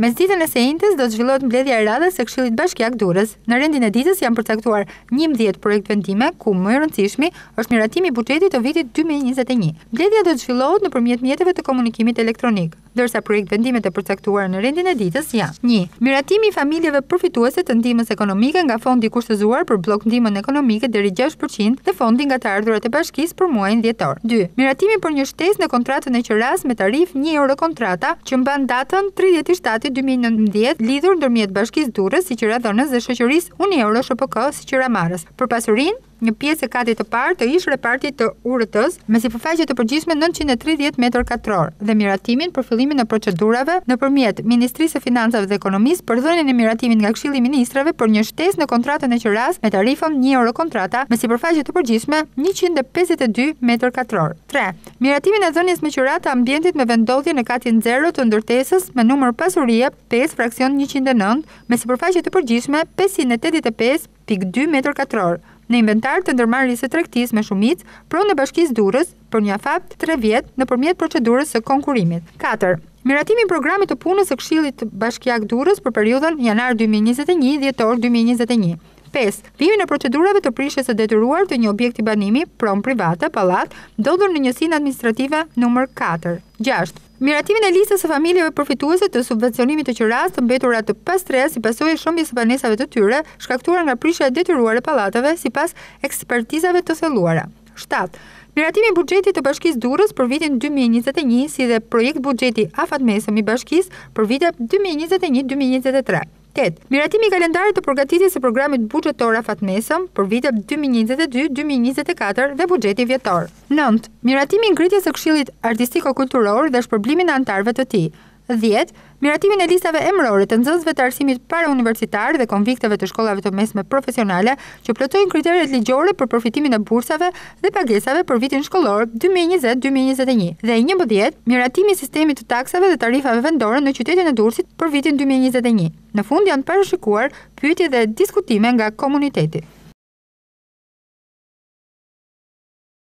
Mesditën e së enjtes do të zhvillohet mbledhja e radhës së Këshillit Bashkiak Durrës. Në rendin e ditës janë përcaktuar njëmbëdhjetë projektvendime, ku më i rëndësishmi është miratimi i buxhetit të vitit dy mijë e njëzet e një. Mbledhja do të zhvillohet nëpërmjet mjeteve të komunikimit elektronik, ndërsa projektvendimet e përcaktuara në rendin e ditës janë, një Miratimi i familjeve përfituese të ndihmës ekonomike nga Fondi i kushtëzuar për bllok-ndihmën ekonomike deri gjashtë për qind dhe Fondi nga të ardhurat e Bashkisë për muajin dhjetor. Dy Miratimi për një Shtesë në kontratën e qeras me tarifë një euro kontrata që mban datën tridhjetë i shtati dy mijë e nëntëmbëdhjetë lidhur ndërmjet Bashkisë Durrës si qeradhënës dhe Shoqërisë Unieuro SHPK si qeramarrës për pasurinë një pjesë e katit të parë të ish repartit të URT-së me sipërfaqe të përgjithshme nëntëqind e tridhjetë metër katrorë dhe miratimin për fillimin e procedurave nëpërmjet Ministrisë së Financave dhe Ekonomisë për dhënien e miratimit nga Këshilli i Ministrave për një shtesë në kontratën e qeras me tarifën një euro kontrata me sipërfaqe të përgjithshme njëqind e pesëdhjetë e dy metër katrorë. Tre, miratimin e dhënies me qira të ambientit me vendndodhje në katin zero të ndërtesës me numër pasurie pesë fraksion njëqind e nëntë me sipërfaqe të përgjithshme pesëqind e tetëdhjetë e pesë pikë dy metër katrorë në inventar të ndërmarrjes së tregtisë me shumicë pronë e Bashkisë Durrës për një afat tre vjet nëpërmjet procedurës së konkurimit. Katër, miratimi i programit të punës së Këshillit Bashkiak Durrës për periudhën janar dy mijë e njëzet e një, dhjetor dy mijë e njëzet e një. Pesë, Vijimin e procedurave të prishjes së detyruar të një objekti banimi, pronë private, pallat, ndodhur në njësinë administrative numër katër. Gjashtë, Miratimin e listës së familjeve përfituese të subvencionimit të qirasë të mbetura të pastreha si pasojë e shëmbjes së banesave të tyre, shkaktuar nga prishja e detyruar e pallateve sipas ekspertizave të thelluara. Shtatë, Miratimi i buxhetit të Bashkisë Durrës për vitin dy mijë e njëzet e një si dhe projektbuxheti afatmesëm i Bashkisë për vitet dy mijë e njëzet e një dy mijë e njëzet e tre. Tetë, miratimi i kalendarit të përgatitjes së programit buxhetor afatmesëm për vitet dy mijë e njëzet e dy, dy mijë e njëzet e katër dhe buxheti vjetor. Nëntë, miratimi i ngritjes së Këshillit Artistiko-Kulturor dhe shpërblimin e anëtarëve të tij. Dhjetë, miratimin e listave emërore të nxënësve të arsimit parauniversitar dhe konvikteve të shkollave të mesme profesionale që plotësojnë kriteret ligjore për përfitimin e bursave dhe pagesave për vitin shkollor dy mijë e njëzet dy mijë e njëzet e një dhe njëmbëdhjetë, Miratimi i sistemit të taksave dhe tarifave vendore në qytetin e Durrësit për vitin dy mijë e njëzet e një. Në fund janë parashikuar pyetje dhe diskutime nga komuniteti.